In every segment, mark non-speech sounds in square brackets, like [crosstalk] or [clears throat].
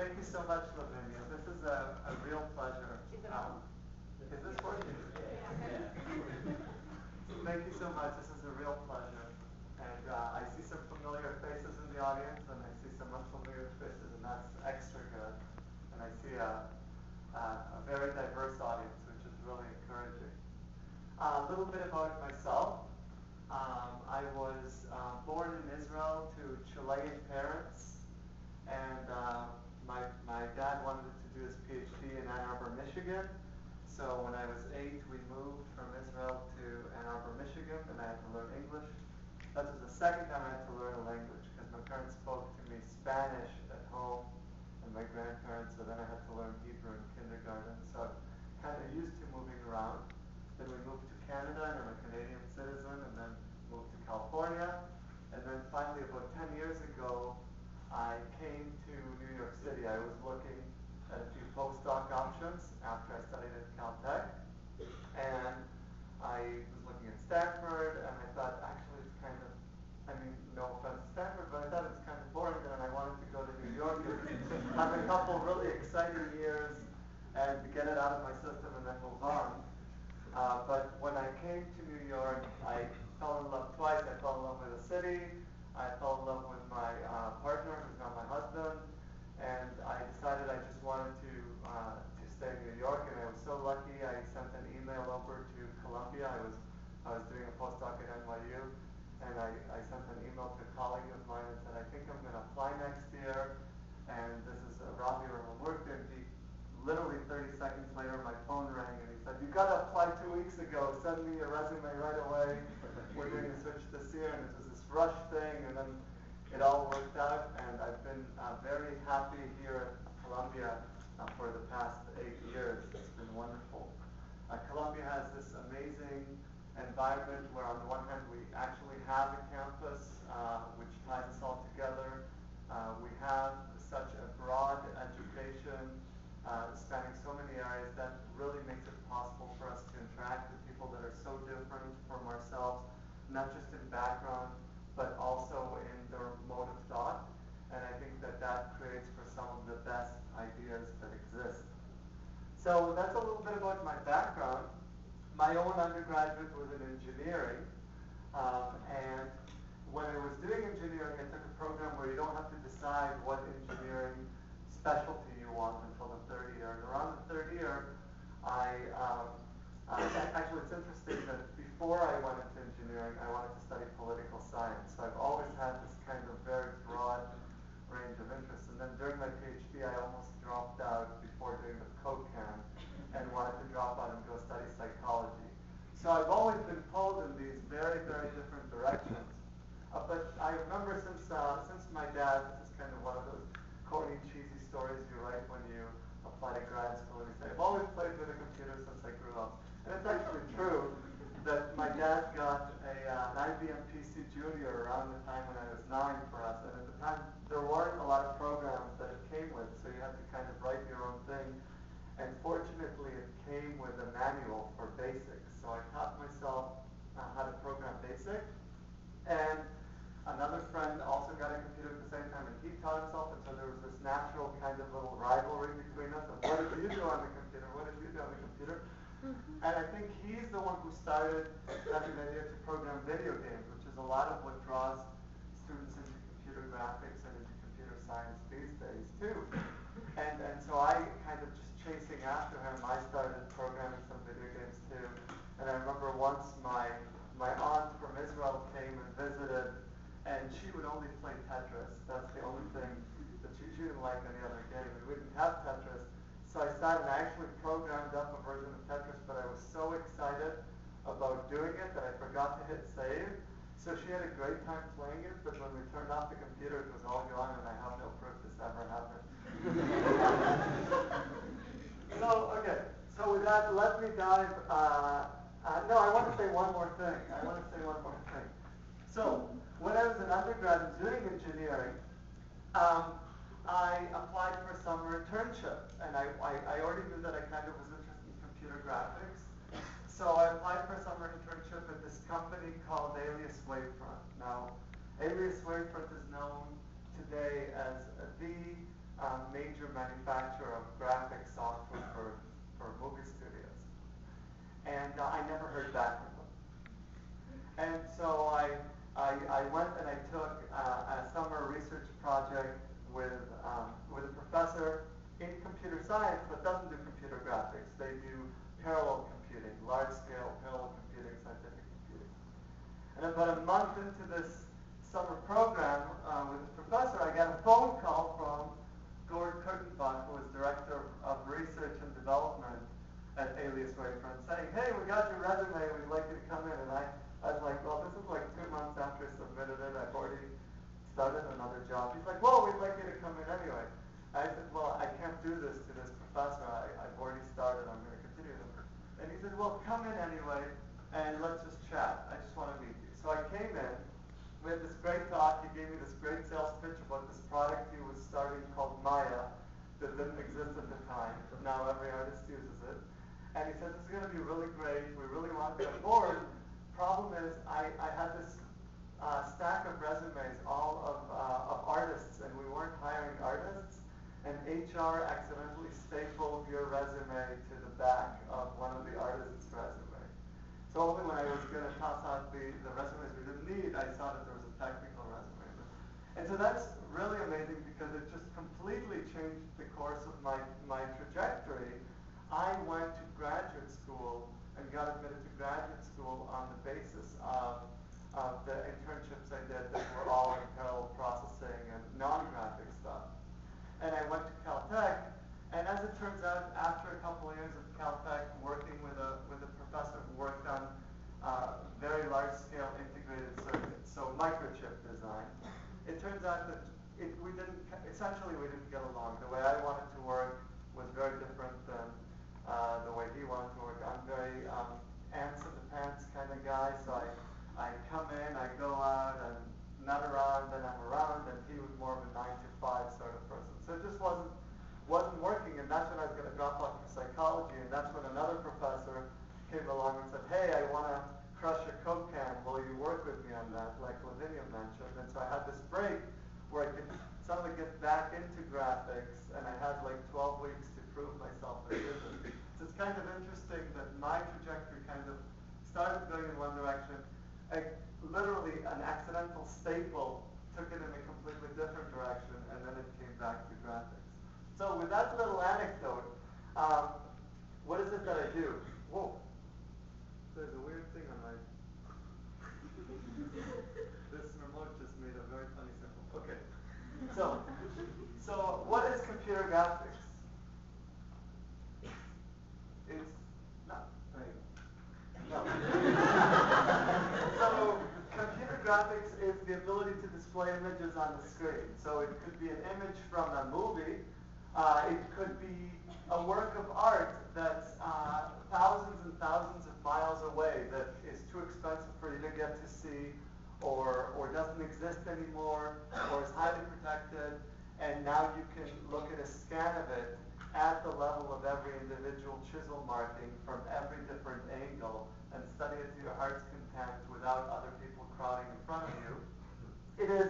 you so much, Lavinia. This is a, a real pleasure. Is it Um? Is this working? [laughs] Thank you so much. This is a real pleasure. And uh, I see some familiar faces in the audience, and I see some unfamiliar faces, and that's extra good. And I see a, a, a very diverse audience, which is really encouraging. Uh, a little bit about myself. Um, I was uh, born in Israel to Chilean parents, and uh, my, my dad wanted to do his PhD in Ann Arbor, Michigan. So when I was eight, we moved from Israel to Ann Michigan, and I had to learn English. That was the second time I had to learn a language because my parents spoke to me Spanish at home and my grandparents, so then I had to learn Hebrew in kindergarten. So kind of used to moving around. Then we moved to Canada, and I'm a Canadian citizen, and then moved to California. And then finally, about 10 years ago, I came to New York City. I was looking at a few postdoc options after I studied at Caltech. And I was looking at Stanford, and I thought, actually, it's kind of, I mean, no offense to Stanford, but I thought it was kind of boring, and I wanted to go to New York and [laughs] have a couple really exciting years and get it out of my system and then move on. Uh, but when I came to New York, I fell in love twice. I fell in love with the city. I fell in love with my uh, partner, who's now my husband, and I decided I just wanted to uh, to stay in New York. And I was so lucky. I sent an email over to Columbia. I was I was doing a postdoc at NYU, and I, I sent an email to a colleague of mine and said I think I'm going to apply next year. And this is uh, Ravi Ramamoorthi. And he literally 30 seconds later, my phone rang and he said, you got to apply two weeks ago. Send me your resume right away. We're doing a switch this year. And it was this rush thing. And then it all worked out. And I've been uh, very happy here at Columbia uh, for the past eight years. It's been wonderful. Uh, Columbia has this amazing environment where on the one hand we actually have a campus uh, which ties us all together. Uh, we have such a broad education uh, spanning so many areas that really makes it possible for us to interact with people that are so different from ourselves, not just in background, but also in their mode of thought. And I think that that creates for some of the best ideas that exist. So that's a little bit about my background. My own undergraduate was in engineering, um, and when I was doing engineering, I took a program where you don't have to decide what engineering specialty you want until the third year. And around the third year, I um, uh, actually it's interesting that before I went into engineering, I wanted to study political science. So I've always had this kind of very broad range of interests. And then during my PhD, I almost dropped out before doing the code and wanted to drop out and go study psychology. So I've always been pulled in these very, very different directions. Uh, but I remember since uh, since my dad, this is kind of one of those corny, cheesy stories you write when you apply to grad school, and you say, I've always played with a computer since I grew up. And it's actually true that my dad got a, uh, an IBM PC Junior around the time when I was nine for us, and at the time there weren't a lot of programs that it came with, so you had to kind of write your own thing. And fortunately, it came with a manual for BASIC, so I taught myself uh, how to program BASIC. And another friend also got a computer at the same time, and he taught himself, and so there was this natural kind of little rivalry between us of what did you do on the computer, what did you do on the computer? Mm-hmm. And I think he's the one who started having the idea to program video games, which is a lot of what draws students into computer graphics and into computer science these days too. And and so I kind of just chasing after him, I started programming some video games too. And I remember once my my aunt from Israel came and visited, and she would only play Tetris. That's the only thing that she, she didn't like any other game. We didn't have Tetris. So I sat and I actually programmed up a version of Tetris, but I was so excited about doing it that I forgot to hit save. So she had a great time playing it, but when we turned off the computer, it was all gone, and I have no proof this ever happened. [laughs] so, okay. So with that, let me dive. Uh, uh, no, I want to say one more thing. I want to say one more thing. So, when I was an undergrad doing engineering, um, I applied for a summer internship, and I, I, I, already knew that I kind of was interested in computer graphics. So I applied for a summer internship at this company called Alias Wavefront. Now, Alias Wavefront is known today as the uh, major manufacturer of graphic software for, for movie studios. And uh, I never heard back from them. And so I, I, I went and I took uh, a summer research project with, um, with a professor in computer science, but doesn't do computer graphics. They do parallel computing, large-scale parallel computing, scientific computing. And about a month into this summer program uh, with this professor, I got a phone call from Gord Kurtenbach, who was director of research and development at Alias Wavefront, saying, hey, we got your resume, we'd like you to come in. And I, I was like, well, this is like two months after I submitted it. I've already started another job. He's like, well, we'd like you to come in anyway. I said, well, I can't do this to this professor. I, I've already started. I'm going to continue them. And he said, well, come in anyway, and let's just chat. I just want to meet you. So I came in. We had this great talk. He gave me this great sales pitch about this product he was starting called Maya that didn't exist at the time, but now every artist uses it. And he said, this is going to be really great. We really want to get board. Problem is, I, I had this uh, stack of resumes, all of, uh, of artists, and we weren't hiring artists. And HR accidentally stapled your resume to the back of one of the artists' resume. So only when I was going to toss out the, the resumes we didn't need, I saw that there was a technical resume. And so that's really amazing because it just completely changed the course of my, my trajectory. I went to graduate school and got admitted to graduate school on the basis of, of the internships I did that were all in parallel processing and non-graphic stuff. And I went to Caltech, and as it turns out, after a couple of years of Caltech working with a, with a professor who worked on uh, very large-scale integrated circuits, so microchip design, it turns out that it, we didn't, essentially we didn't get along. The way I wanted to work was very different than uh, the way he wanted to work. I'm very um, ants in the pants kind of guy, so I, I come in, I go out, and not around, then I'm around, and he was more of a nine to five sort of person. So it just wasn't wasn't working, and that's when I was going to drop off for psychology, and that's when another professor came along and said, hey, I want to crush a Coke can. Will you work with me on that, like Lavinia mentioned? And so I had this break where I could suddenly get back into graphics, and I had like 12 weeks to prove myself as business. So it's kind of interesting that my trajectory kind of started going in one direction. I, literally, an accidental staple took it in a completely different direction, and then it came back to graphics. So with that little anecdote, um, what is it that I do? Whoa, there's a weird thing on my. this remote just made a very funny symbol. Okay, so so what is computer graphics? It's not. No. so computer graphics is the ability to display images on the screen. So it could be an image from a movie uh, it could be a work of art that's uh, thousands and thousands of miles away that is too expensive for you to get to see or, or doesn't exist anymore or is highly protected. And now you can look at a scan of it at the level of every individual chisel marking from every different angle and study it to your heart's content without other people crowding in front of you. It is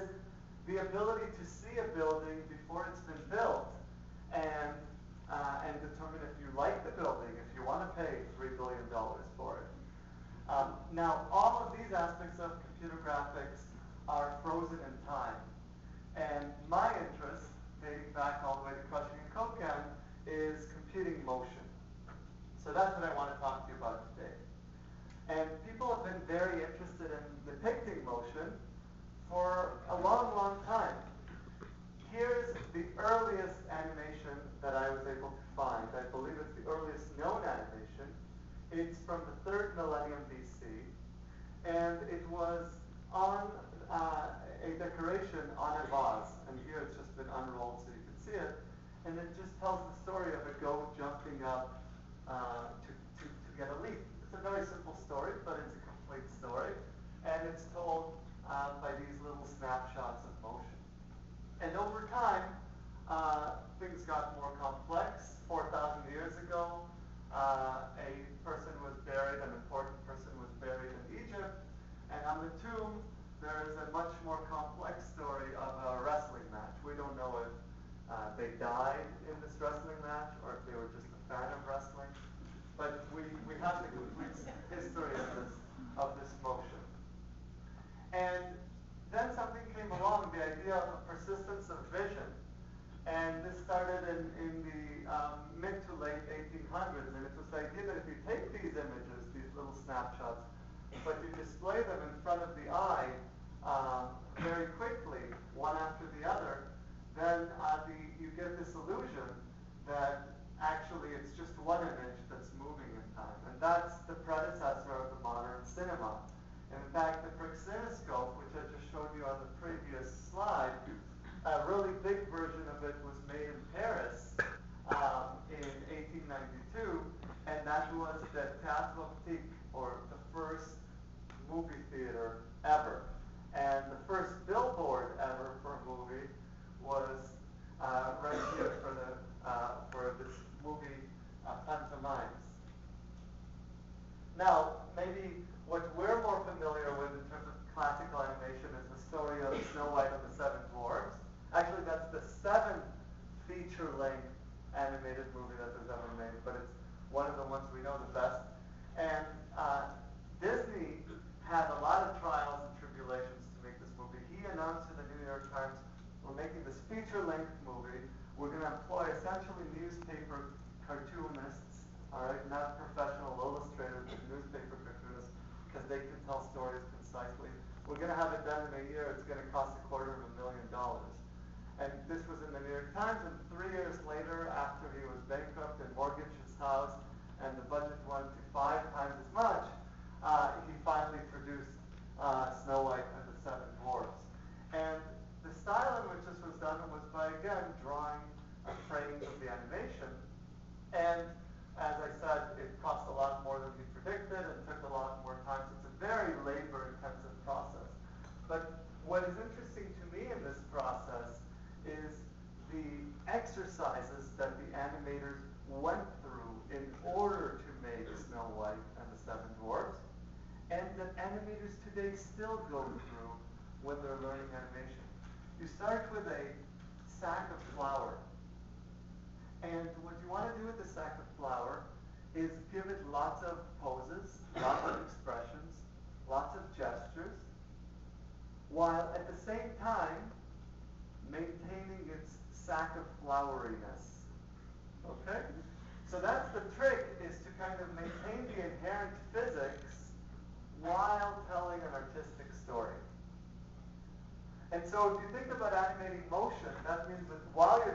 the ability to see a building before it's been built and uh, and determine if you like the building, if you want to pay three billion dollars for it. Um, now, all of these aspects of computer graphics are frozen in time, and my interest, dating back all the way to crushing and Coke can, is computing motion. So that's what I want to talk to you about today. And people have been very interested in depicting motion for a long, long time here's the earliest animation that I was able to find. I believe it's the earliest known animation. It's from the third millennium BC, and it was on uh, a decoration on a vase. And here it's just been unrolled so you can see it. And it just tells the story of a goat jumping up uh, to, to, to get a leaf. It's a very simple story, but it's a complete story. And it's told uh, by these little snapshots of motion. And over time, uh, things got more complex. 4,000 years ago, uh, a person was buried, an important person was buried in Egypt, and on the tomb, there is a much more complex story of a wrestling match. We don't know if uh, they died in this wrestling match or if they were just a fan of wrestling, but we, we have the complete history of this, of this motion. And then something came along, the idea of a persistence of vision. And this started in, in the um, mid to late 1800s, and it was the idea that if you take these images, these little snapshots, but you display them in front of the eye um, very quickly, one after the other, then uh, the, you get this illusion that actually it's just one image that's moving in time. And that's the predecessor of the modern cinema. In fact, the Praxinoscope, which I just showed you on the previous slide, a really big version of it was made in Paris um, in 1892, and that was the Théâtre Optique, or the first movie theater ever. And the first billboard ever for a movie was uh, right here for the uh, for this movie uh, Pantomimes.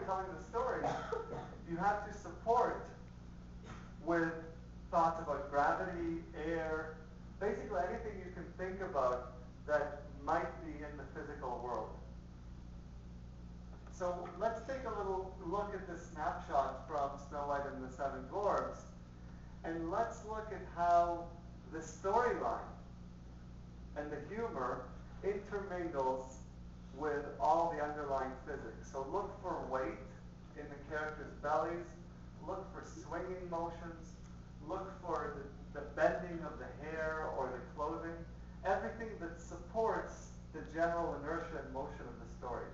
Telling the story, you have to support with thoughts about gravity, air, basically anything you can think about that might be in the physical world. So let's take a little look at this snapshot from Snow White and the Seven Dwarfs, and let's look at how the storyline and the humor intermingles with all the underlying physics. So look for weight in the characters' bellies, look for swinging motions, look for the, the bending of the hair or the clothing, everything that supports the general inertia and motion of the story.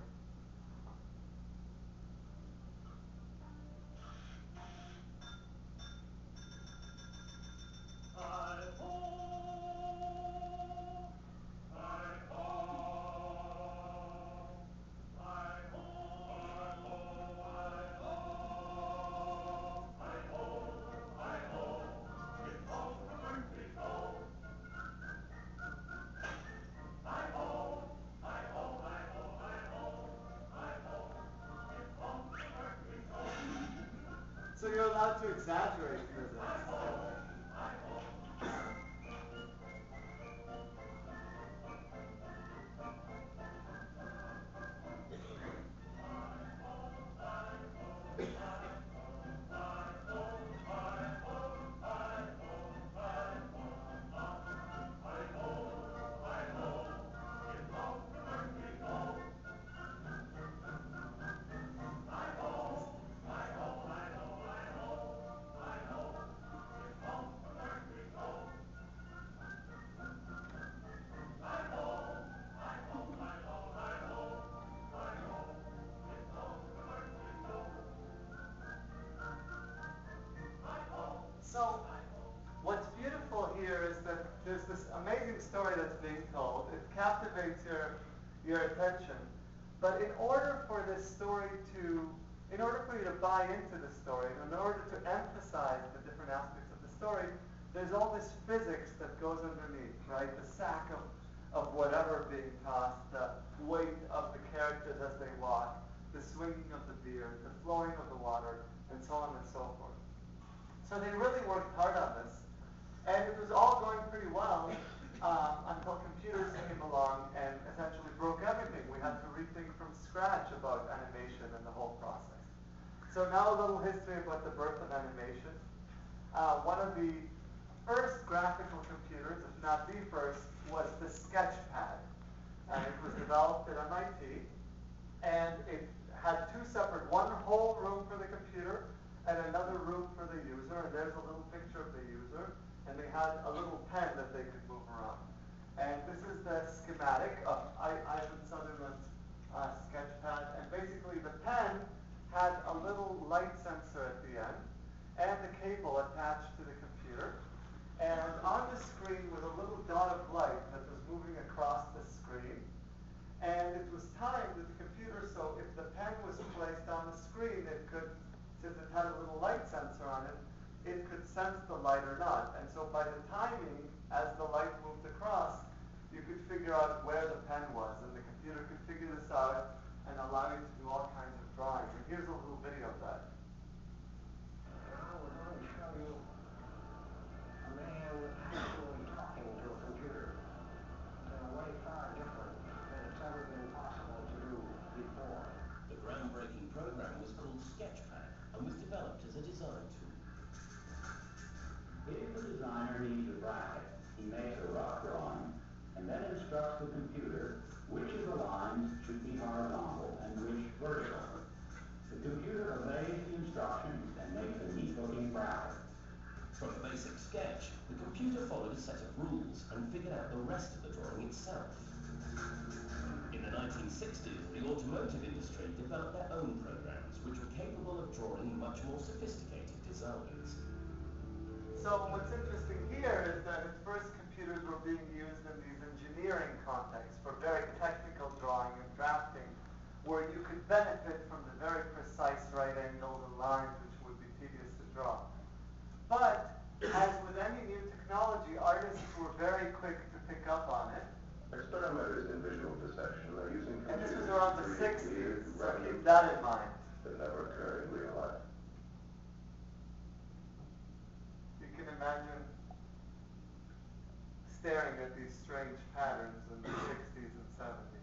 Exaggerate story that's being told. It captivates your, your attention. But in order for this story to, in order for you to buy into the story, in order to emphasize the different aspects of the story, there's all this physics that goes underneath, right? The sack of, of whatever being tossed, the weight of the characters as they walk, the swinging of the beard, the flowing of the water, and so on and so forth. So they really worked hard on this. And it was all going pretty well um, until computers came along and essentially broke everything. We had to rethink from scratch about animation and the whole process. So now a little history about the birth of animation. Uh, one of the first graphical computers, if not the first, was the Sketchpad. And it was developed at MIT. And it had two separate, one whole room for the computer and another room for the user. And there's a little picture of the user and they had a little pen that they could move around. And this is the schematic of Ivan Sutherland's uh, sketchpad. And basically the pen had a little light sensor at the end and the cable attached to the computer. And on the screen was a little dot of light that was moving across the screen. And it was timed with the computer, so if the pen was placed on the screen, it could, since it had a little light sensor on it, it could sense the light or not. And so by the timing, as the light moved across, you could figure out where the pen was. And the computer could figure this out and allow you to do all kinds of drawings. And here's a little video of that. Rest of the drawing itself. In the 1960s, the automotive industry developed their own programs which were capable of drawing much more sophisticated designs. So what's interesting here is that at first computers were being used in these engineering contexts for very technical drawing and drafting, where you could benefit from the very precise right angles and lines which would be tedious to draw. But as with any new technology, artists were very quick pick up on it. Experimenters in visual perception are using And this was around the 60s, so keep that in mind. that never occur in real life. You can imagine staring at these strange patterns in the 60s and 70s.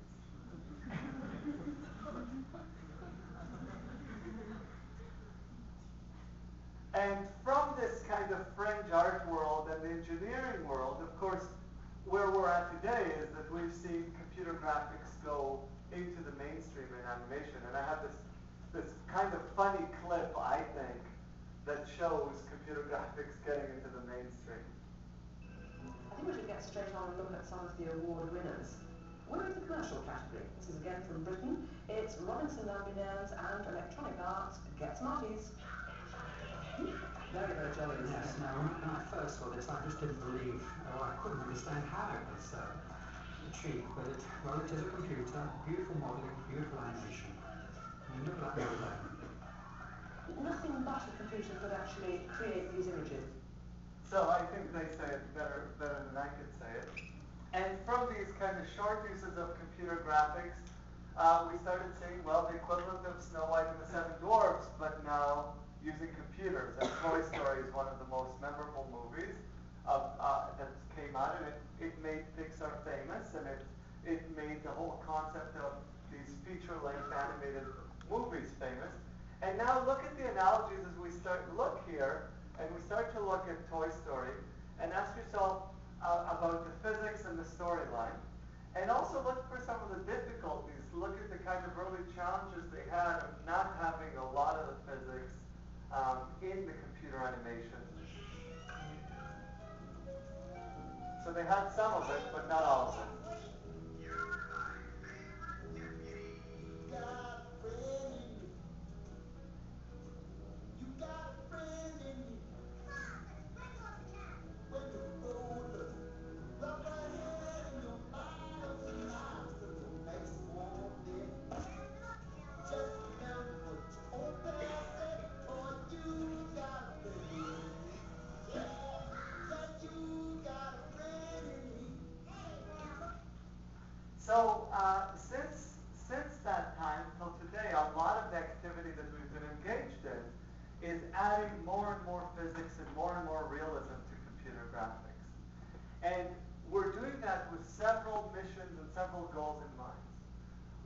and from this kind of fringe art world and the engineering world, of course, where we're at today is that we've seen computer graphics go into the mainstream in animation. And I have this this kind of funny clip, I think, that shows computer [laughs] graphics getting into the mainstream. I think we should get straight on and look at some of the award winners. We're in the commercial category. This is again from Britain. It's Robinson Lambie-Nairn and Electronic Arts Get Smarties. Very, very jolly. Yes, no, when, when I first saw this, I just didn't believe, or I couldn't understand how it was uh, cheap, but it, well, it is a computer, beautiful modelling, beautiful animation. I mean, look at that model Nothing but a computer could actually create these images. So I think they say it better better than I could say it. And from these kind of short uses of computer graphics, uh, we started seeing, well, the equivalent of Snow White and the Seven Dwarfs, but now using computers. And Toy Story is one of the most memorable movies of, uh, that came out, and it, it made Pixar famous, and it, it made the whole concept of these feature-length animated movies famous. And now look at the analogies as we start look here, and we start to look at Toy Story, and ask yourself uh, about the physics and the storyline. And also look for some of the difficulties. Look at the kind of early challenges they had of not having a lot of the physics um, in the computer animation. So they had some of it, but not all of it. And several goals in mind.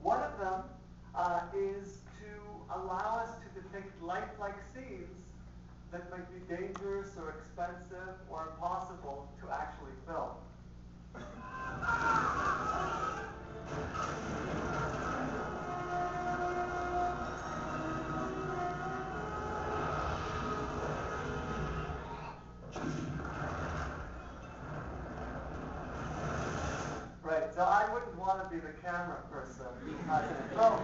One of them uh, is to allow us to depict lifelike scenes that might be dangerous or expensive or impossible to actually film. Right, so I be the camera person. oh,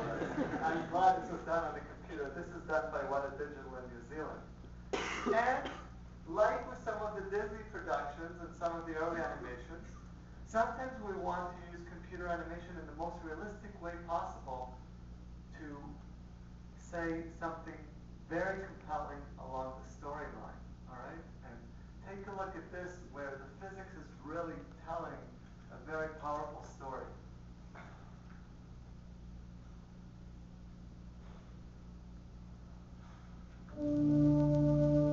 I'm glad this was done on the computer. This is done by Weta Digital in New Zealand. And like with some of the Disney productions and some of the early animations, sometimes we want to use computer animation in the most realistic way possible to say something very compelling along the storyline. All right? And take a look at this where the physics is really telling a very powerful story. Música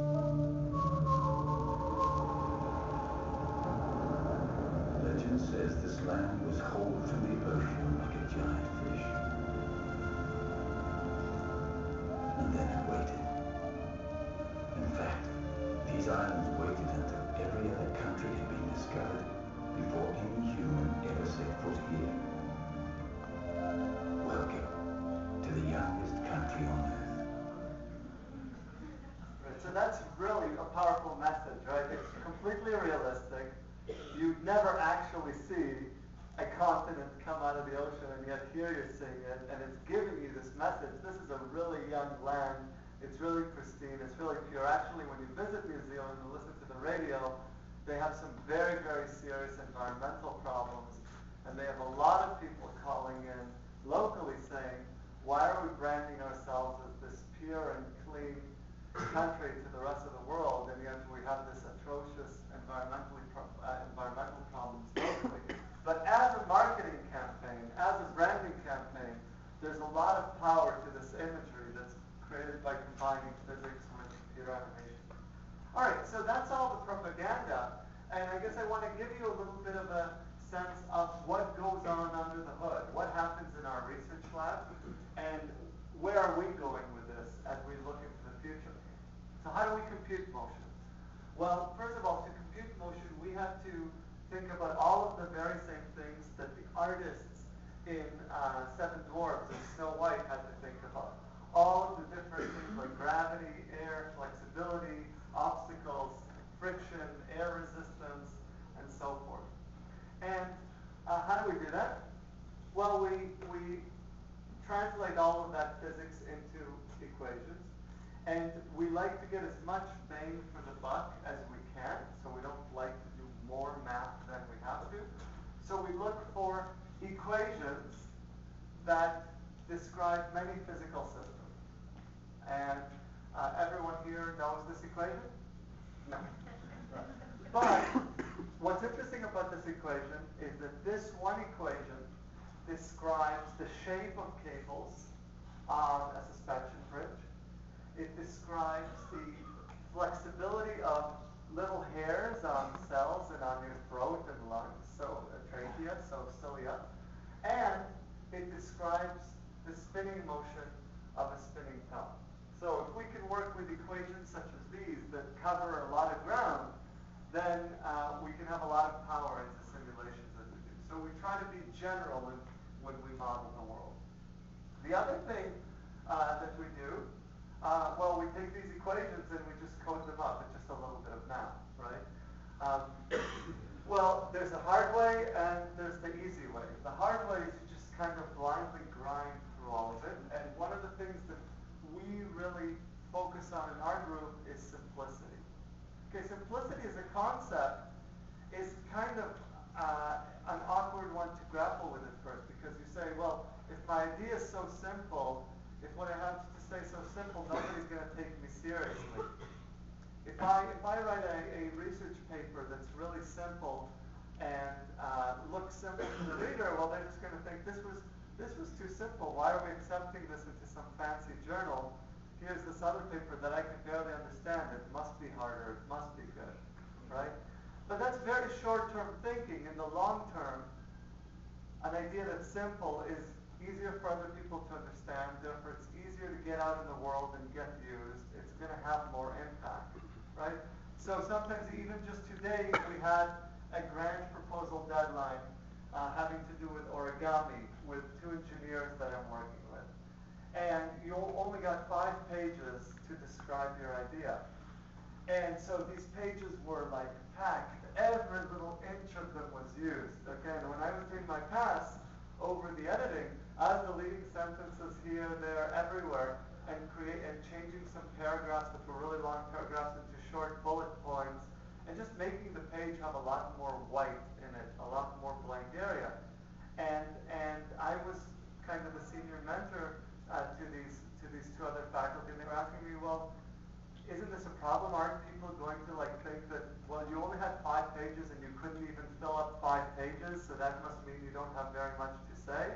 young land. It's really pristine. It's really pure. Actually, when you visit New Zealand and listen to the radio, they have some very, very serious environmental problems, and they have a lot of people calling in locally saying, why are we branding ourselves as this pure and clean country to the rest of the world, and yet we have this atrocious environmentally pro- uh, environmental problems locally. But as a marketing campaign, as a branding campaign, there's a lot of power to this imagery that's created by combining physics with computer animation. All right, so that's all the propaganda, and I guess I want to give you a little bit of a sense of what goes on under the hood, what happens in our research lab, and where are we going with this as we look into the future. So how do we compute motion? Well, first of all, to compute motion, we have to think about all of the very same things that the artists in uh, Seven Dwarfs and Snow White had to think about. All of the different things like gravity, air, flexibility, obstacles, friction, air resistance, and so forth. And uh, how do we do that? Well, we, we translate all of that physics into equations. And we like to get as much bang for the buck as we can, so we don't like to do more math than we have to. So we look for equations that describe many physical systems. And uh, everyone here knows this equation? No. [laughs] But what's interesting about this equation is that this one equation describes the shape of cables on a suspension bridge. It describes the flexibility of little hairs on cells and on your throat and lungs, so a trachea, so cilia. And it describes the spinning motion of a spinning top. So if we can work with equations such as these that cover a lot of ground, then uh, we can have a lot of power into simulations as we do. So we try to be general when, when we model the world. The other thing uh, that we do, uh, well, we take these equations and we just code them up. Math, right? Um, well, there's a hard way and there's the easy way. The hard way is you just kind of blindly grind through all of it. And one of the things that we really focus on in our group is simplicity. Okay, simplicity as a concept is kind of uh, an awkward one to grapple with at first because you say, well, if my idea is so simple, if what I have to say is so simple, nobody's going to take me seriously. If I, if I write a, a research paper that's really simple and uh, look simple to the reader, well, they're just going to think this was this was too simple. Why are we accepting this into some fancy journal? Here's this other paper that I can barely understand. It must be harder. It must be good, right? But that's very short-term thinking. In the long term, an idea that's simple is easier for other people to understand. Therefore, it's easier to get out in the world and get used. It's going to have more impact, right? So sometimes even just today, we had a grant proposal deadline uh, having to do with origami with two engineers that I'm working with. And you only got five pages to describe your idea. And so these pages were like packed. Every little inch of them was used. Okay, and when I was doing my pass over the editing, I was deleting sentences here, there, everywhere, and create and changing some paragraphs that were really long paragraphs into short bullet points, and just making the page have a lot more white in it, a lot more blank area. And, and I was kind of the senior mentor uh, to these to these two other faculty, and they were asking me, well, isn't this a problem? Aren't people going to like think that, well, you only had five pages and you couldn't even fill up five pages, so that must mean you don't have very much to say?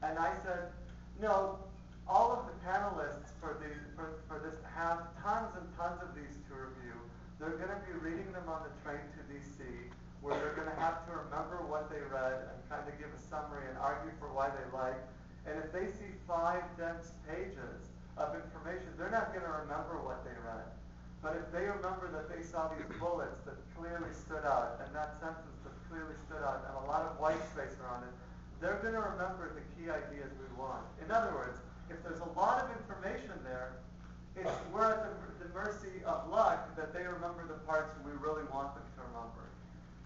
And I said, no, all of the panelists for, the, for, for this have tons and tons of these to review. They're going to be reading them on the train to DC where they're going to have to remember what they read and kind of give a summary and argue for why they like. And if they see five dense pages of information, they're not going to remember what they read. But if they remember that they saw these bullets that clearly stood out and that sentence that clearly stood out and a lot of white space around it, they're going to remember the key ideas we want. In other words, if there's a lot of information there, it's, we're at the, the mercy of luck that they remember the parts we really want them to remember.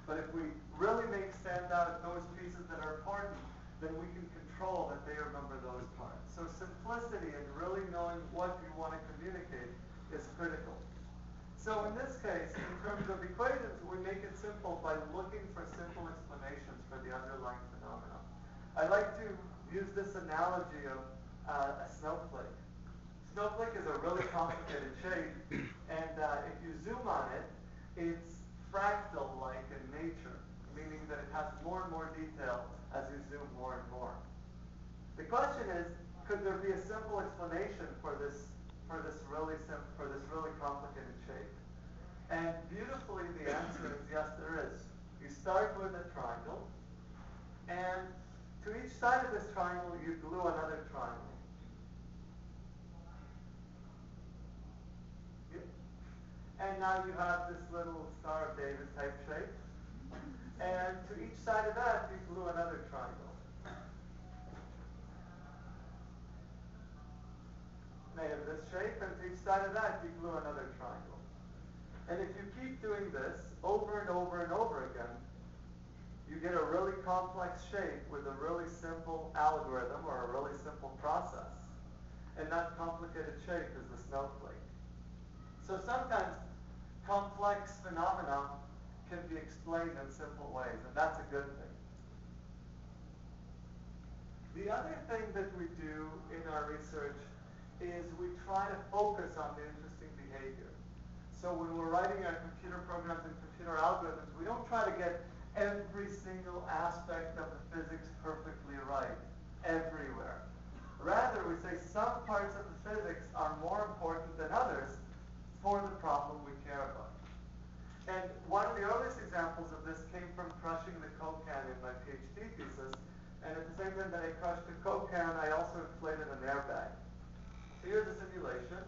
But if we really make stand out those pieces that are important, then we can control that they remember those parts. So simplicity and really knowing what you want to communicate is critical. So in this case, in terms of equations, we make it simple by looking for simple explanations for the underlying phenomena. I like to use this analogy of uh, a snowflake. Snowflake is a really complicated shape, and uh, if you zoom on it, it's fractal-like in nature, meaning that it has more and more detail as you zoom more and more. The question is, could there be a simple explanation for this for this really sim- for this really complicated shape? And beautifully, the answer is yes, there is. You start with a triangle, and to each side of this triangle, you glue another triangle. And now you have this little Star of David type shape. And to each side of that, you glue another triangle. Made of this shape, and to each side of that, you glue another triangle. And if you keep doing this over and over and over again, you get a really complex shape with a really simple algorithm or a really simple process. And that complicated shape is the snowflake. So sometimes complex phenomena can be explained in simple ways, and that's a good thing. The other thing that we do in our research is we try to focus on the interesting behavior. So when we're writing our computer programs and computer algorithms, we don't try to get every single aspect of the physics perfectly right everywhere. Rather, we say some parts of the physics are more important than others for the problem we care about. And one of the earliest examples of this came from crushing the Coke can in my PhD thesis. And at the same time that I crushed the Coke can, I also inflated an airbag. So here's a simulation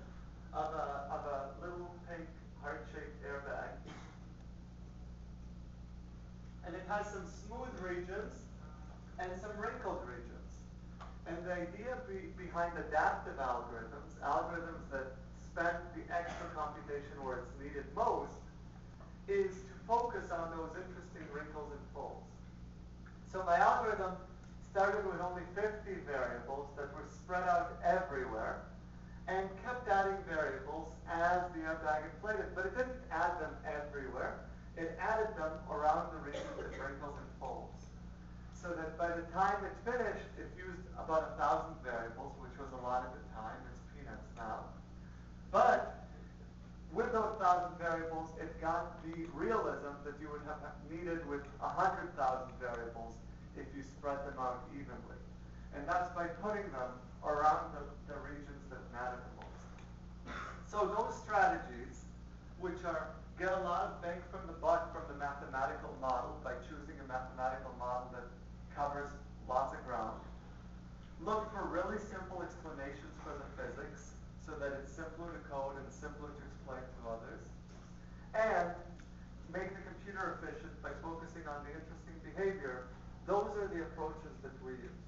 of a, of a little pink heart-shaped airbag. And it has some smooth regions and some wrinkled regions. And the idea be, behind adaptive algorithms, algorithms that spend the extra computation where it's needed most, is to focus on those interesting wrinkles and folds. So my algorithm started with only 50 variables that were spread out everywhere and kept adding variables as the airbag inflated, but it didn't add them everywhere. It added them around the regions of wrinkles and folds. So that by the time it finished, it used about a thousand variables, which was a lot at the time. It's peanuts now. But with those thousand variables, it got 100,000 variables if you spread them out evenly. And that's by putting them around the, the regions that matter the most. So those strategies, which are get a lot of bang from the buck from the mathematical model by choosing a mathematical model that covers lots of ground, look for really simple explanations for the physics so that it's simpler to code and simpler to explain to others, and make the computer efficient by focusing on the interesting behavior, those are the approaches that we use.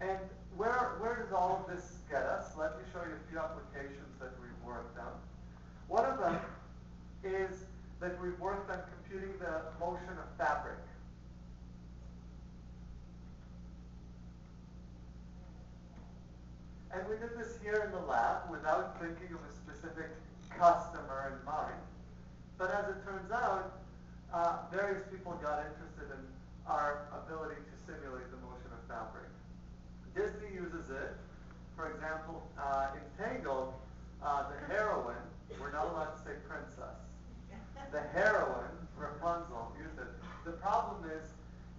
And where, where does all of this get us? Let me show you a few applications that we've worked on. One of them is that we've worked on computing the motion of fabric. And we did this here in the lab without thinking of a specific customer in mind. But as it turns out, uh, various people got interested in our ability to simulate the motion of fabric. Disney uses it. For example, uh, in Tangled, uh, the heroine, we're not allowed to say princess. The heroine, Rapunzel, used it. The problem is,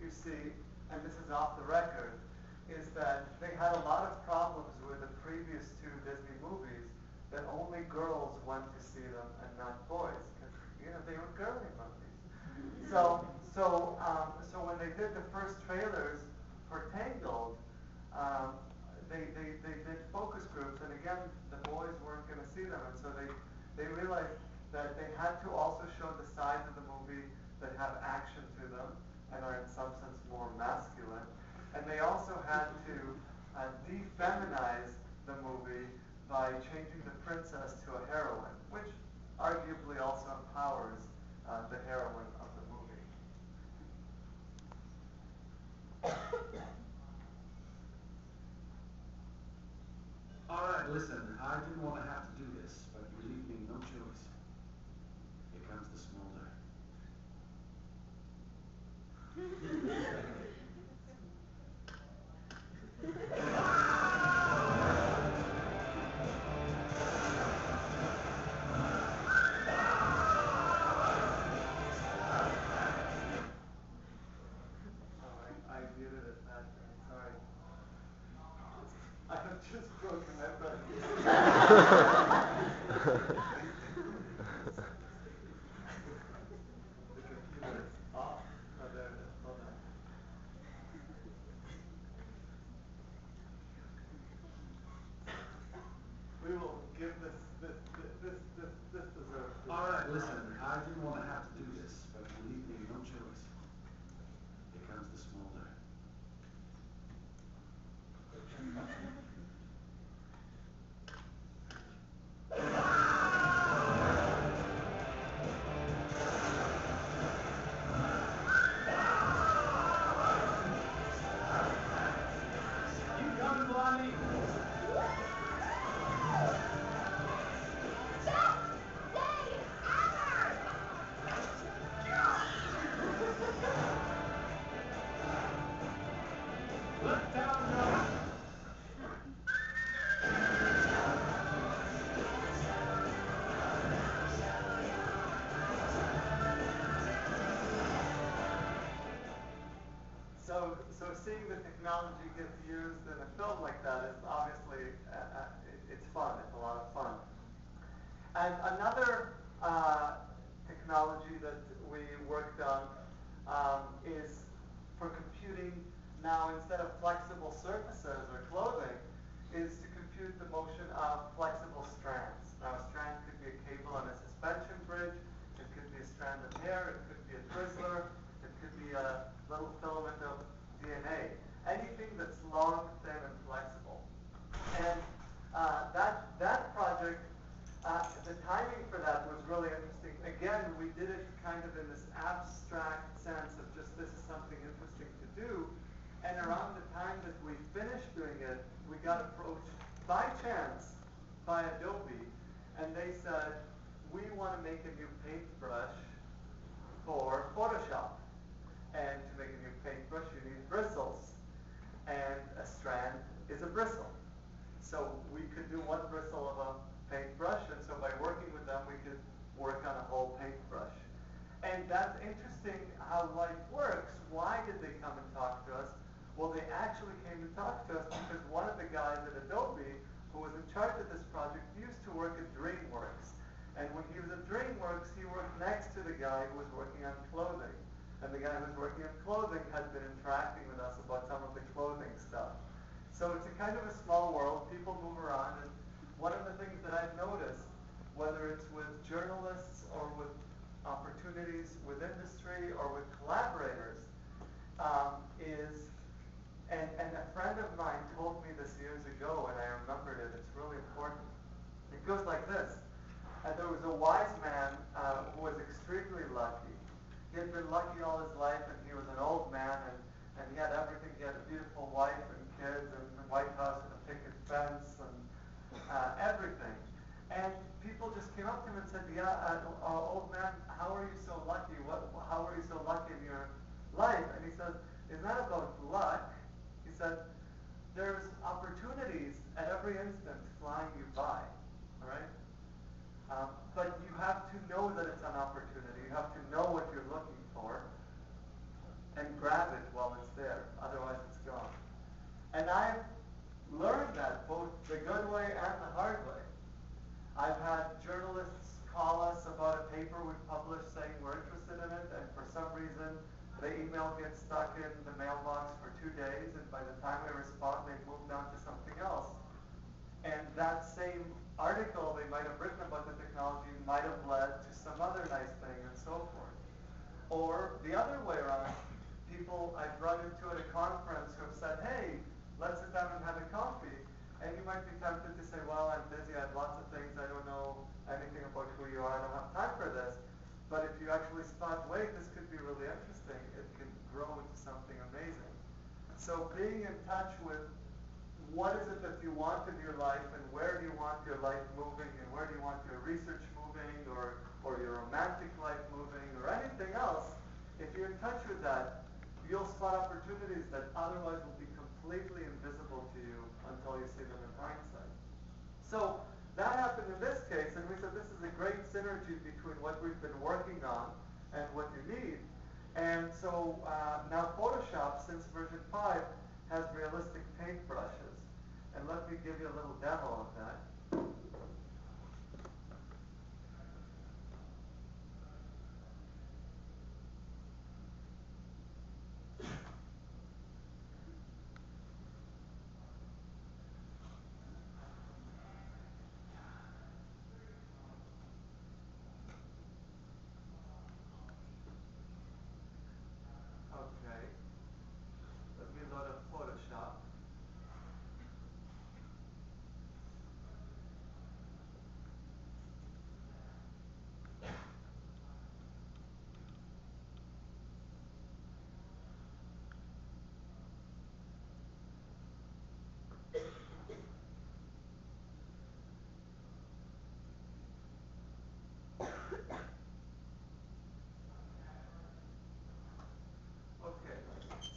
you see, and this is off the record, is that they had a lot of problems with the previous two Disney movies that only girls went to see them and not boys, you know they were girly movies. So, so, um, so when they did the first trailers for Tangled, um, they, they, they did focus groups, and again, the boys weren't going to see them, and so they, they realized that they had to also show the sides of the movie that have action to them and are in some sense more masculine. And they also had to uh, defeminize the movie by changing the princess to a heroine, which arguably also empowers uh, the heroine of the movie. [coughs] All right, listen, I didn't want to have to technology gets used in a film like that is obviously, uh, uh, it's fun, it's a lot of fun. And another uh, technology that we worked on um, is for computing now instead of flexible surfaces or clothing, is to compute the motion of flexible strands. Now a strand could be a cable on a suspension bridge, it could be a strand of hair, it could be a Twizzler, it could be a little filament of DNA. Anything that's long, thin, and flexible. And uh, that, that project, uh, the timing for that was really interesting. Again, we did it kind of in this abstract sense of just this is something interesting to do. And around the time that we finished doing it, we got approached by chance by Adobe, and they said, we want to make a new paintbrush for Photoshop. And to make a new paintbrush, you need bristles and a strand is a bristle. So we could do one bristle of a paintbrush, and so by working with them, we could work on a whole paintbrush. And that's interesting how life works. Why did they come and talk to us? Well, they actually came to talk to us because one of the guys at Adobe, who was in charge of this project, used to work at DreamWorks. And when he was at DreamWorks, he worked next to the guy who was working on clothing. And the guy who was working on clothing had been interacting with us about some of the clothing stuff. So it's a kind of a small world. People move around. And one of the things that I've noticed, whether it's with journalists or with opportunities with industry or with collaborators, um, is and, and a friend of mine told me this years ago, and I remembered it. It's really important. It goes like this. And there was a wise man uh, who was extremely lucky. He had been lucky all his life, and he was an old man, and, and he had everything. He had a beautiful wife and kids, and a White House and a picket fence, and uh, everything. And people just came up to him and said, "Yeah, uh, uh, old man, how are you so lucky? What, how are you so lucky in your life?" And he says, "It's not about luck." He said, there's opportunities at every instant flying you by, all right? Um, but you have to know that it's an opportunity. You have to know what you're looking for and grab it while it's there. Otherwise, it's gone. And I've learned that both the good way and the hard way. I've had journalists call us about a paper we published saying we're interested in it, and for some reason, the email gets stuck in the mailbox for two days, and by the time we respond, they've moved on to something else. And that same article they might have written about the technology might have led to some other nice thing and so forth. Or the other way around, people I've run into at a conference who have said, hey, let's sit down and have a coffee. And you might be tempted to say, well, I'm busy, I have lots of things, I don't know anything about who you are, I don't have time for this. But if you actually spot, wait, this could be really interesting, it can grow into something amazing. So being in touch with what is it that you want in your life and where do you want your life moving and where do you want your research moving or, or your romantic life moving or anything else, if you're in touch with that, you'll spot opportunities that otherwise will be completely invisible to you until you see them in hindsight. So that happened in this case, and we said this is a great synergy between what we've been working on and what you need. And so uh, now Photoshop, since version 5, has realistic. And let me give you a little demo of that.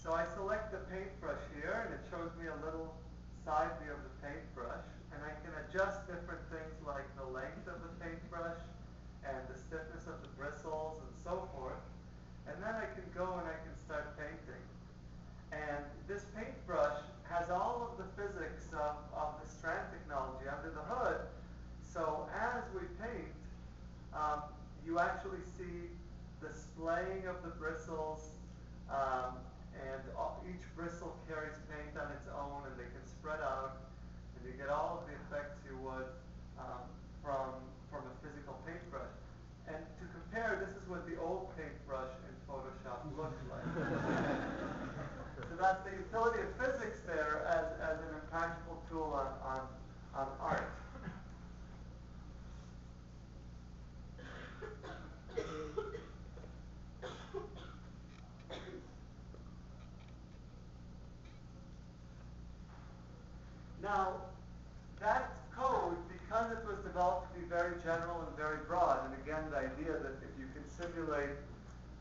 So I select the paintbrush here, and it shows me a little side view of the paintbrush. And I can adjust different things like the length of the paintbrush and the stiffness of the bristles and so forth. And then I can go and I can start painting. And this paintbrush has all of the physics of, of the strand technology under the hood. So as we paint, um, you actually see the splaying of the bristles, um, and all, each bristle carries paint on its own and they can spread out and you get all of the effects you would um, from, from a physical paintbrush. And to compare, this is what the old paintbrush in Photoshop looked like. so that's the utility of physics there as, as an impractical tool on, on, on art. Now, that code, because it was developed to be very general and very broad, and again, the idea that if you can simulate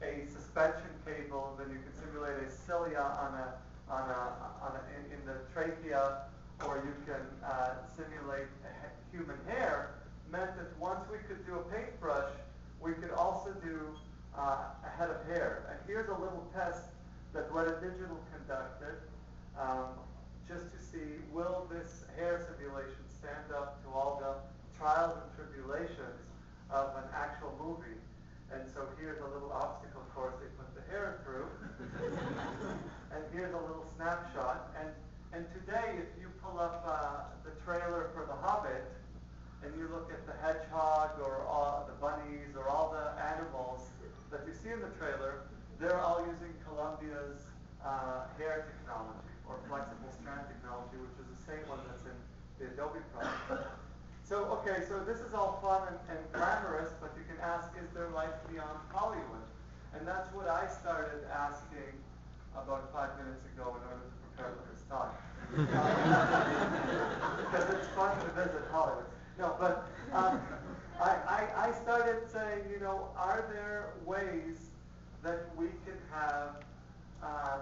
a suspension cable, then you can simulate a cilia on a, on a, on a in, in, the trachea, or you can uh, simulate human hair, meant that once we could do a paintbrush, we could also do uh, a head of hair. And here's a little test that Weta Digital conducted um, just to see will this hair simulation stand up to all the trials and tribulations of an actual movie. And so here's a little obstacle course they put the hair through. [laughs] and here's a little snapshot. And, and today, if you pull up uh, the trailer for The Hobbit, and you look at the hedgehog or all the bunnies or all the animals that you see in the trailer, they're all using Columbia's uh, hair technology or flexible strand technology, which is the same one that's in the Adobe product. So, okay, so this is all fun and, and glamorous, but you can ask, is there life beyond Hollywood? And that's what I started asking about five minutes ago in order to prepare for this talk. [laughs] because it's fun to visit Hollywood. No, but um, I, I, I started saying, you know, are there ways that we can have uh,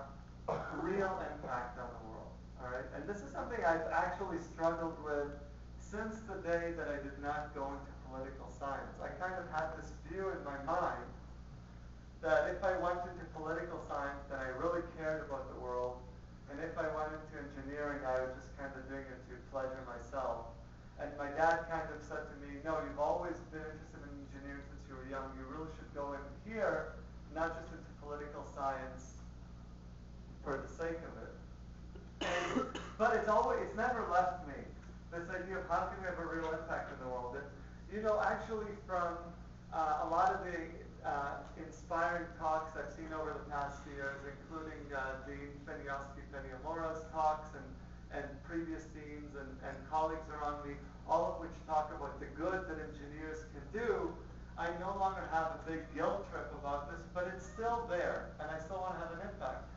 real impact on the world? All right, and this is something I've actually struggled with since the day that I did not go into political science. I kind of had this view in my mind that if I went into political science, then I really cared about the world, and if I went into engineering, I was just kind of doing it to pleasure myself. And my dad kind of said to me, no, you've always been interested in engineering since you were young. You really should go in here, not just into political science for the sake of it. And, but it's always, it's never left me, this idea of how can we have a real impact in the world. And, you know, actually from uh, a lot of the uh, inspiring talks I've seen over the past years, including uh, Dean Feniosky Peña-Mora's talks and and previous deans and, and colleagues around me, all of which talk about the good that engineers can do, I no longer have a big guilt trip about this, but it's still there, and I still want to have an impact.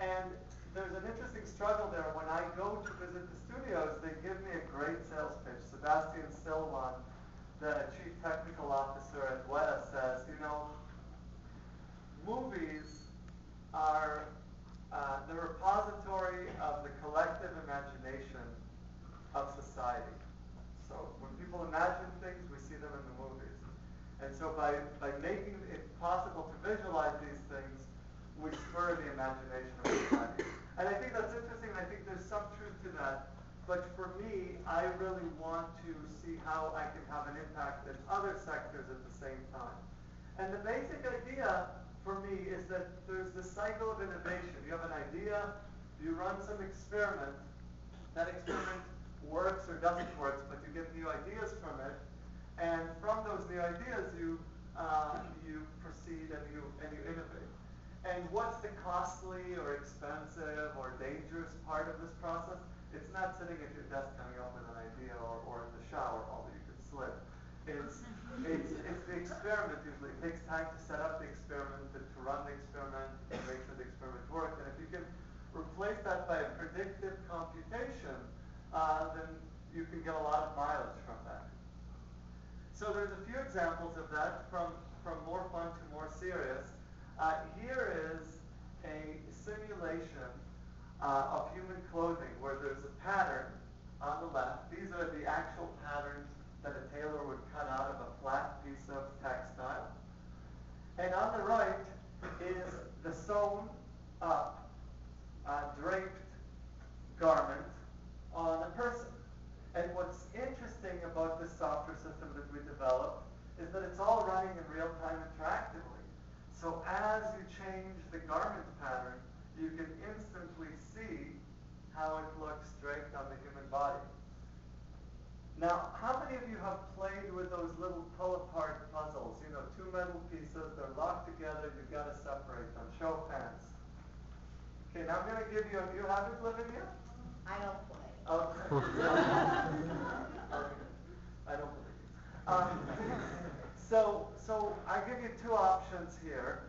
And there's an interesting struggle there. When I go to visit the studios, they give me a great sales pitch. Sebastian Sylwan, the chief technical officer at Weta, says, you know, movies are uh, the repository of the collective imagination of society. So when people imagine things, we see them in the movies. And so by, by making it possible to visualize these things, we spur the imagination of society. And I think that's interesting, and I think there's some truth to that. But for me, I really want to see how I can have an impact in other sectors at the same time. And the basic idea for me is that there's this cycle of innovation. You have an idea, you run some experiment, that experiment works or doesn't work, but you get new ideas from it, and from those new ideas you uh, you proceed and you and you innovate. And what's the costly or expensive or dangerous part of this process? It's not sitting at your desk coming up with an idea or, or in the shower, although you could slip. It's it's, it's the experiment. It takes time to set up the experiment, to, to run the experiment, to make sure the experiment works. And if you can replace that by a predictive computation, uh, then you can get a lot of mileage from that. So there's a few examples of that from, from more fun to more serious. Uh, here is a simulation uh, of human clothing where there's a pattern on the left. These are the actual patterns that a tailor would cut out of a flat piece of textile. And on the right is the sewn up, uh, draped garment on a person. And what's interesting about this software system that we developed is that it's all running in real time interactively. So as you change the garment pattern, you can instantly see how it looks draped on the human body. Now, how many of you have played with those little pull-apart puzzles? You know, two metal pieces, they're locked together, you've got to separate them. Show of hands. Okay, now I'm going to give you, a do you have it, Lavinia? I don't play. Okay. [laughs] okay. I don't believe. Um, [laughs] so, so I give you two options here.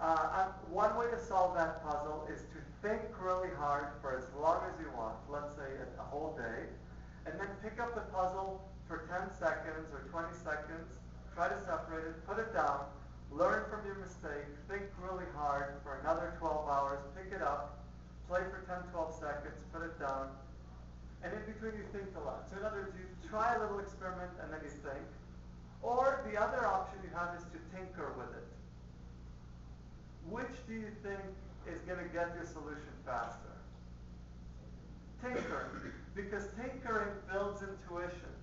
Uh, one way to solve that puzzle is to think really hard for as long as you want, let's say a, a whole day, and then pick up the puzzle for 10 seconds or 20 seconds, try to separate it, put it down, learn from your mistake, think really hard for another 12 hours, pick it up, play for 10, 12 seconds, put it down, and in between you think a lot. So in other words, you try a little experiment and then you think. Or the other option you have is to tinker with it. which do you think is going to get your solution faster? Tinkering, because tinkering builds intuition.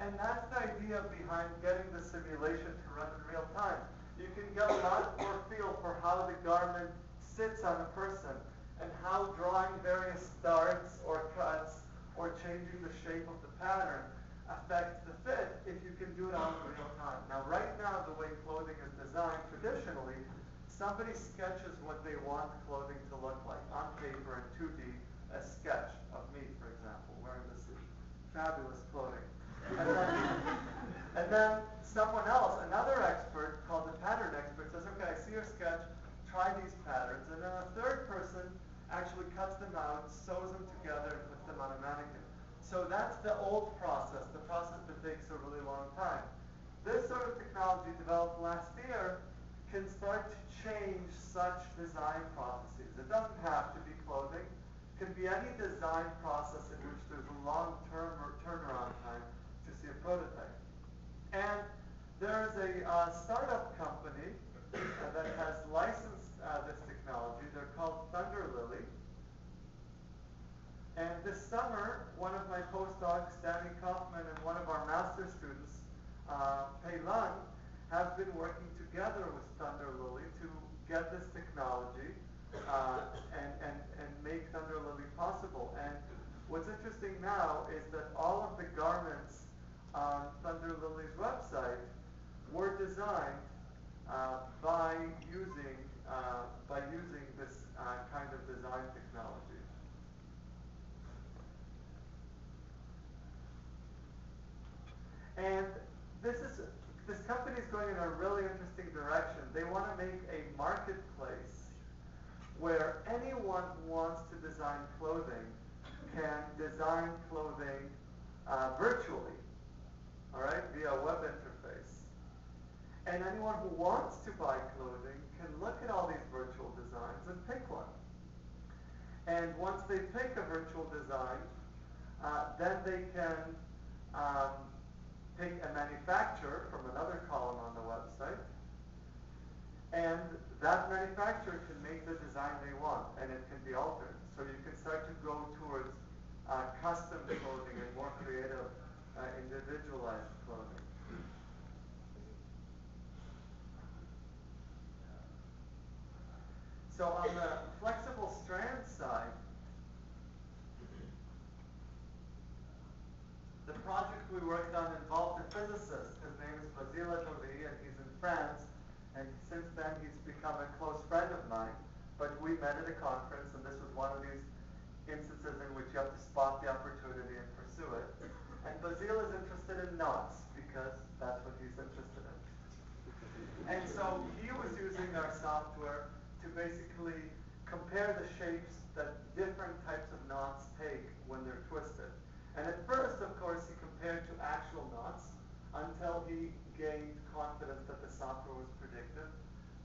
And that's the idea behind getting the simulation to run in real time. You can get a lot more feel for how the garment sits on a person and how drawing various darts or cuts or changing the shape of the pattern affects the fit if you can do it in real time. Now, right now, the way clothing is designed traditionally, somebody sketches what they want clothing to look like on paper in 2D, a sketch of me, for example, wearing this fabulous clothing. And then, [laughs] and then someone else, another expert called the pattern expert, says, okay, I see your sketch, try these patterns. And then a third person actually cuts them out, sews them together, and puts them on a mannequin. So that's the old process, the process that takes a really long time. This sort of technology developed last year can start to change such design processes. It doesn't have to be clothing. It can be any design process in which there's a long term or turnaround time to see a prototype. And there's a uh, startup company uh, that has licensed uh, this technology. They're called Thunder Lily. And this summer, one of my postdocs, Danny Kaufman, and one of our master students, uh, Pei Lung, have been working together with Thunder Lily to get this technology uh, and, and, and make Thunder Lily possible. And what's interesting now is that all of the garments on Thunder Lily's website were designed uh, by using uh, by using this uh, kind of design technology. And this is this company is going in a really interesting direction. They want to make a marketplace where anyone who wants to design clothing can design clothing uh, virtually, all right, via web interface. And anyone who wants to buy clothing can look at all these virtual designs and pick one. And once they pick a virtual design, uh, then they can um, pick a manufacturer from another column on the website, and that manufacturer can make the design they want, and it can be altered. So you can start to go towards uh, custom clothing and more creative, uh, individualized clothing. So on the flexible strand side, The project we worked on involved a physicist. His name is Basile Audoly, and he's in France. And since then, he's become a close friend of mine. But we met at a conference, and this was one of these instances in which you have to spot the opportunity and pursue it. And Basile is interested in knots because that's what he's interested in. And so he was using our software to basically compare the shapes that different types of knots take when they're twisted. And at first, of course, he compared to actual knots until he gained confidence that the software was predictive.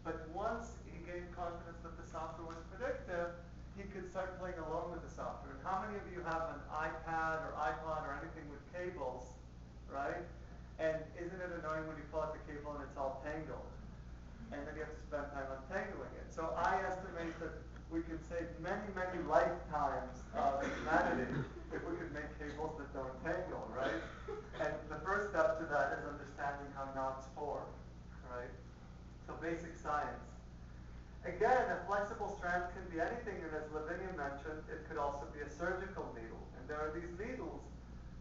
But once he gained confidence that the software was predictive, he could start playing along with the software. And how many of you have an iPad or iPod or anything with cables, right? And isn't it annoying when you pull out the cable and it's all tangled? And then you have to spend time untangling it. So I estimate that we could save many, many lifetimes of humanity if we could make cables that don't tangle, right? And the first step to that is understanding how knots form, right? So basic science. Again, a flexible strand can be anything, and as Lavinia mentioned, it could also be a surgical needle. And there are these needles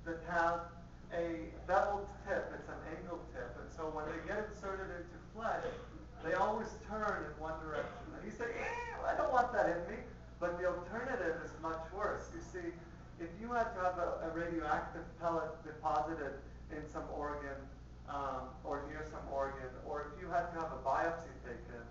that have a beveled tip, it's an angled tip, and so when they get inserted into flesh, they always turn in one direction. And you say, eh, I don't want that in me. But the alternative is much worse. You see, if you had to have a, a radioactive pellet deposited in some organ um, or near some organ, or if you had to have a biopsy taken,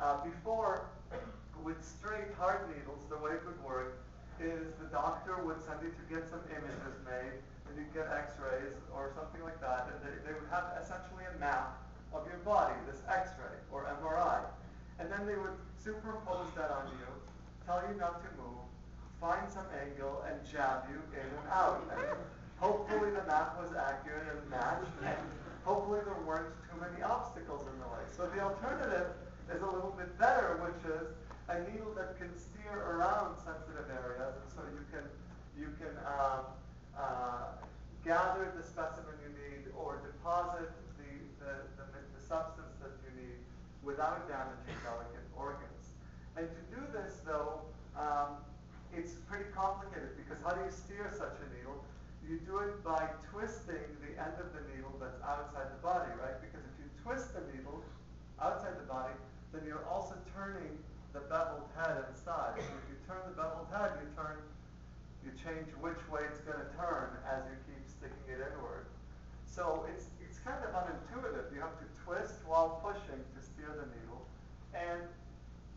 uh, before, [clears throat] with straight hard needles, the way it would work is the doctor would send you to get some images made, and you'd get x-rays or something like that, and they, they would have essentially a map of your body, this X-ray or MRI. And then they would superimpose that on you, tell you not to move, find some angle, and jab you in and out. And hopefully the map was accurate and matched, and hopefully there weren't too many obstacles in the way. So the alternative is a little bit better, which is a needle that can steer around sensitive areas, and so you can you can um, uh, gather the specimen you need or deposit the, the, the, the substance without damaging delicate organs. And to do this, though, um, it's pretty complicated because how do you steer such a needle? You do it by twisting the end of the needle that's outside the body, right? Because if you twist the needle outside the body, then you're also turning the beveled head inside. And if you turn the beveled head, you turn you change which way it's going to turn as you keep sticking it inward. So it's, it's kind of unintuitive. You have to twist while pushing the needle. And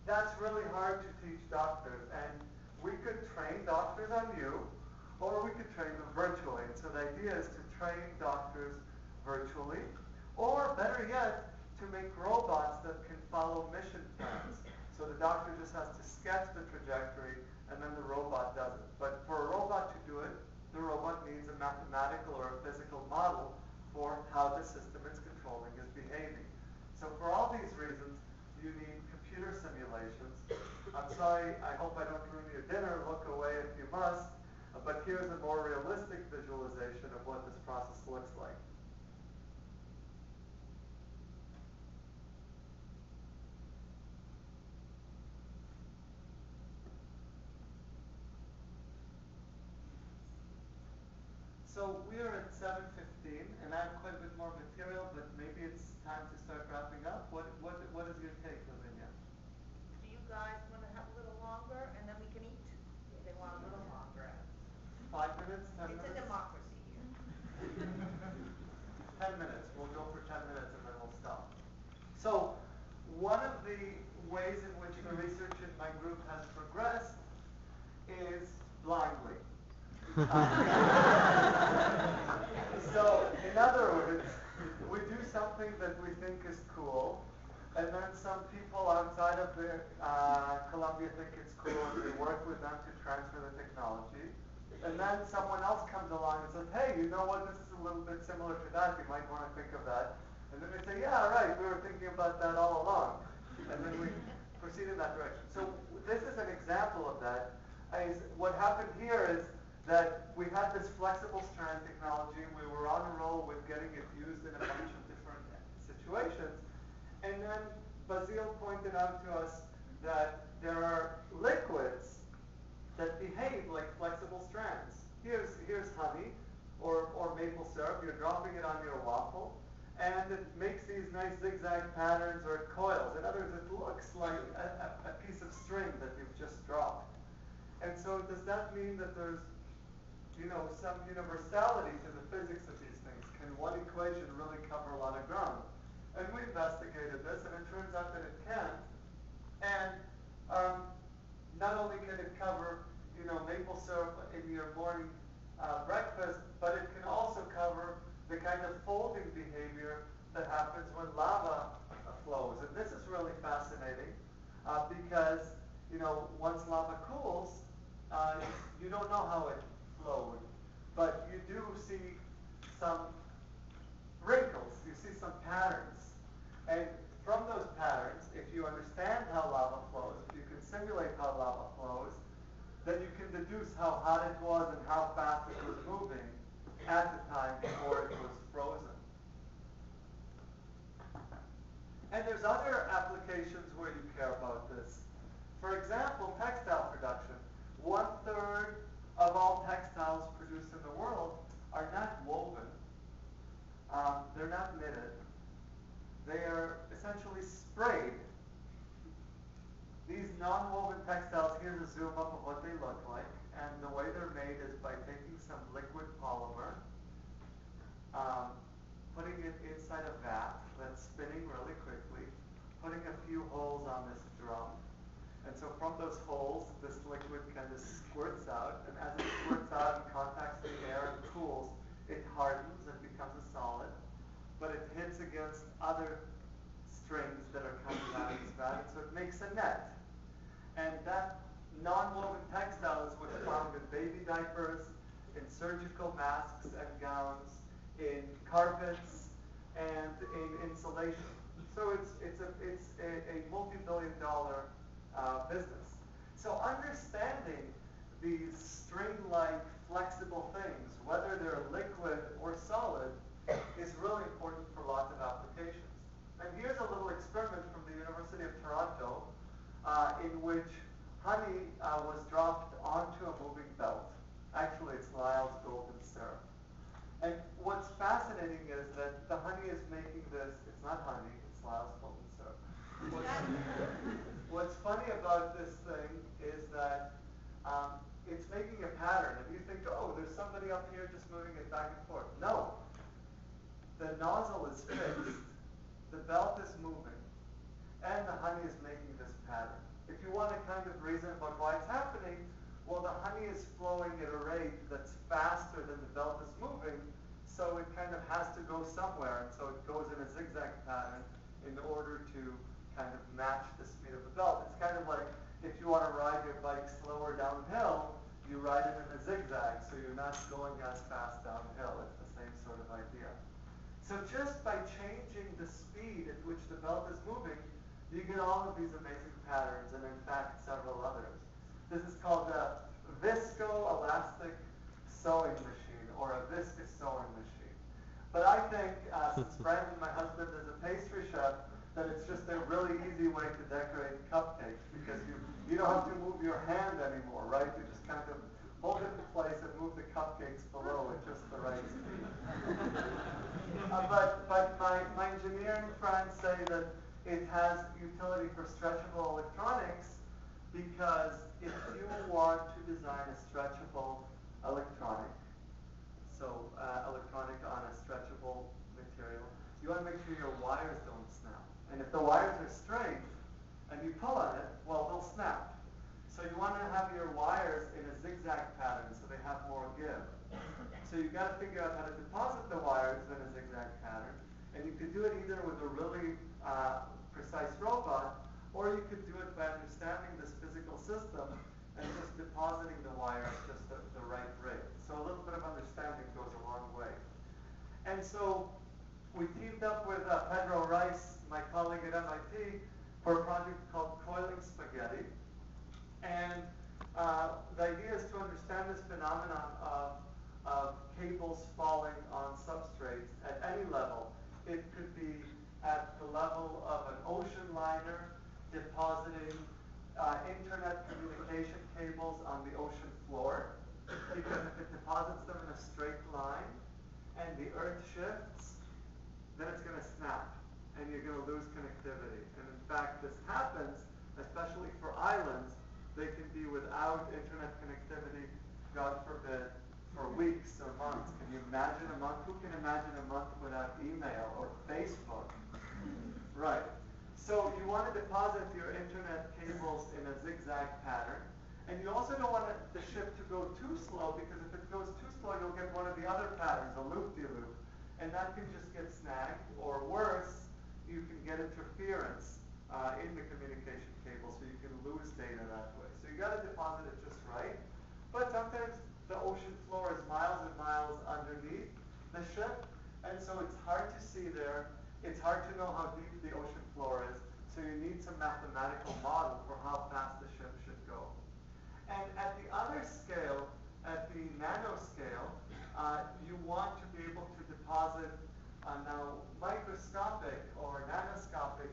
that's really hard to teach doctors. And we could train doctors on you, or we could train them virtually. And so the idea is to train doctors virtually, or better yet, to make robots that can follow mission plans. So the doctor just has to sketch the trajectory and then the robot does it. But for a robot to do it, the robot needs a mathematical or a physical model for how the system it's controlling is behaving. So for all these reasons, you need computer simulations. I'm sorry, I hope I don't ruin your dinner, look away if you must, but here's a more realistic visualization of what this process looks like. So we are at 7.15, and I have quite a bit more material, but maybe it's time to start wrapping up. What, what, what is your take, Lavinia? Do you guys want to have a little longer, and then we can eat? If they want a little longer. Five minutes, ten It's a minutes? democracy here. [laughs] ten minutes. We'll go for ten minutes and then we'll stop. So one of the ways in which the research in my group has progressed is blindly. [laughs] so, in other words, we do something that we think is cool, and then some people outside of the uh, Columbia think it's cool, and we work with them to transfer the technology. And then someone else comes along and says, hey, you know what, this is a little bit similar to that, you might want to think of that. And then they say, yeah, right, we were thinking about that all along. And then we [laughs] proceed in that direction. So this is an example of that. Is what happened here is that we had this flexible strand technology and we were on a roll with getting it used in a bunch of different situations. And then Basile pointed out to us that there are liquids that behave like flexible strands. Here's, here's honey or, or maple syrup. You're dropping it on your waffle and it makes these nice zigzag patterns or it coils. In other words, it looks like a, a, piece of string that you've just dropped. And so does that mean that there's you know, some universality to the physics of these things. Can one equation really cover a lot of ground? And we investigated this, and it turns out that it can. And um, not only can it cover, you know, maple syrup in your morning uh, breakfast, but it can also cover the kind of folding behavior that happens when lava flows. And this is really fascinating uh, because, you know, once lava cools, uh, you don't know how it flowed. But you do see some wrinkles, you see some patterns. And from those patterns, if you understand how lava flows, if you simulate how lava flows, then you can deduce how hot it was and how fast it was moving at the time before it was frozen. And there's other applications where you care about this. For example, textile production. One third of all textiles produced in the world are not woven. Um, they're not knitted. They are essentially sprayed. These non-woven textiles, here's a zoom up of what they look like. And the way they're made is by taking some liquid polymer, um, putting it inside a vat that's spinning really quickly, putting a few holes on this drum, and so from those holes, this liquid kind of squirts out, and as it squirts out and contacts the air and cools, it hardens and becomes a solid, but it hits against other strings that are coming out of this vat, so it makes a net. And that non-woven textile is what's found in baby diapers, in surgical masks and gowns, in carpets, and in insulation. So it's, it's a, it's a, a multi-billion dollar uh, business. So understanding these string-like flexible things, whether they're liquid or solid, is really important for lots of applications. And here's a little experiment from the University of Toronto uh, in which honey uh, was dropped onto a moving belt. Actually, it's Lyle's golden syrup. And what's fascinating is that the honey is making this, it's not honey, it's Lyle's golden syrup. What's, what's funny about this thing is that um, it's making a pattern, and you think, oh, there's somebody up here just moving it back and forth. No. The nozzle is fixed, the belt is moving, and the honey is making this pattern. If you want a kind of reason about why it's happening, well, the honey is flowing at a rate that's faster than the belt is moving, so it kind of has to go somewhere, and so it goes in a zigzag pattern in order to kind of match the speed of the belt. It's kind of like if you want to ride your bike slower downhill, you ride it in a zigzag, so you're not going as fast downhill. It's the same sort of idea. So just by changing the speed at which the belt is moving, you get all of these amazing patterns, and in fact, several others. This is called a viscoelastic sewing machine, or a viscous sewing machine. But I think, uh, since Brandon, my husband, is a pastry chef, that it's just a really easy way to decorate cupcakes because you, you don't have to move your hand anymore, right? You just kind of hold it in place and move the cupcakes below at just the right speed. [laughs] uh, but but my, my engineering friends say that it has utility for stretchable electronics because if you want to design a stretchable electronic, so uh, electronic on a stretchable material, you want to make sure your wires don't snap. And if the wires are straight and you pull on it, well, they'll snap. So you want to have your wires in a zigzag pattern so they have more give. So you've got to figure out how to deposit the wires in a zigzag pattern. And you can do it either with a really uh, precise robot, or you could do it by understanding this physical system and just depositing the wire at just the, the right rate. So a little bit of understanding goes a long way. And so we teamed up with uh, Pedro Reis, my colleague at MIT, for a project called Coiling Spaghetti. And uh, the idea is to understand this phenomenon of, of cables falling on substrates at any level. It could be at the level of an ocean liner depositing uh, internet communication cables on the ocean floor because if it deposits them in a straight line and the earth shifts, then it's going to snap and you're going to lose connectivity. And in fact, this happens, especially for islands. They can be without internet connectivity, God forbid, for weeks or months. Can you imagine a month? Who can imagine a month without email or Facebook? Right. So you want to deposit your internet cables in a zigzag pattern. And you also don't want the ship to go too slow because if it goes too slow, you'll get one of the other patterns, a loop-de-loop. And that can just get snagged, or worse, you can get interference uh, in the communication cable, so you can lose data that way. So you got to deposit it just right. But sometimes the ocean floor is miles and miles underneath the ship, and so it's hard to see there. It's hard to know how deep the ocean floor is, so you need some mathematical model for how fast the ship should go. And at the other scale, at the nanoscale, uh, you want to be able to deposit uh, now microscopic or nanoscopic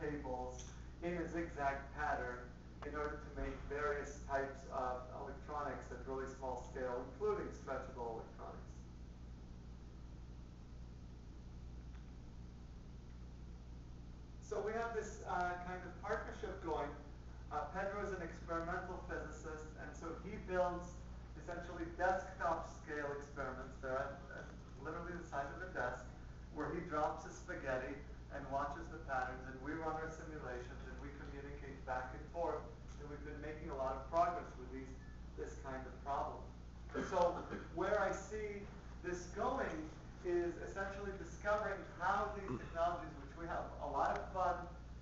cables in a zigzag pattern in order to make various types of electronics at really small scale, including stretchable electronics. So we have this uh, kind of partnership going. Uh, Pedro is an experimental physicist, and so he builds essentially desktop scale experiments. They're at, at literally the size of a desk, where he drops his spaghetti and watches the patterns, and we run our simulations and we communicate back and forth. And we've been making a lot of progress with these this kind of problem. So where I see this going is essentially discovering how these [clears throat] technologies, we have a lot of fun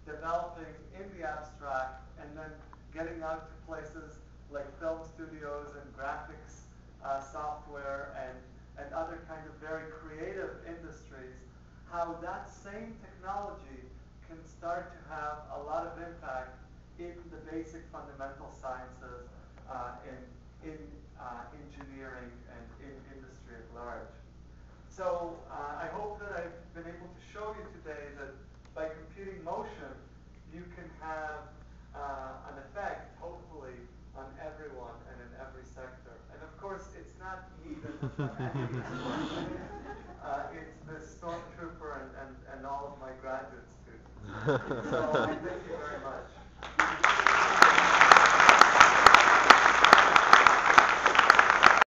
developing in the abstract, and then getting out to places like film studios and graphics uh, software and, and other kinds of very creative industries, how that same technology can start to have a lot of impact in the basic fundamental sciences, uh, in, in uh, engineering and in industry at large. So uh, I hope that I've been able to show you today that by computing motion, you can have uh, an effect, hopefully, on everyone and in every sector. And of course, it's not me that has done any of this work. Uh, it's the stormtrooper and, and, and all of my graduate students. [laughs] So thank you very much.